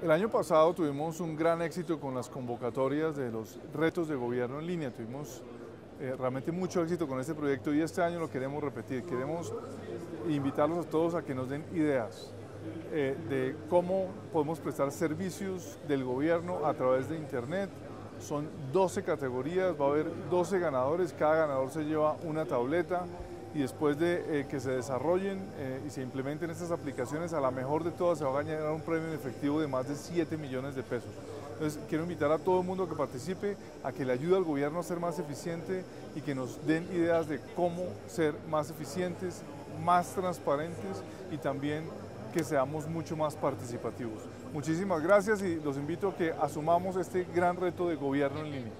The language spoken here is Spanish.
El año pasado tuvimos un gran éxito con las convocatorias de los retos de gobierno en línea. Tuvimos eh, realmente mucho éxito con este proyecto y este año lo queremos repetir. Queremos invitarlos a todos a que nos den ideas eh, de cómo podemos prestar servicios del gobierno a través de Internet. Son 12 categorías, va a haber 12 ganadores, cada ganador se lleva una tableta y después de eh, que se desarrollen eh, y se implementen estas aplicaciones, a la mejor de todas se va a ganar un premio en efectivo de más de 7 millones de pesos. Entonces quiero invitar a todo el mundo que participe, a que le ayude al gobierno a ser más eficiente y que nos den ideas de cómo ser más eficientes, más transparentes y también que seamos mucho más participativos. Muchísimas gracias y los invito a que asumamos este gran reto de gobierno en línea.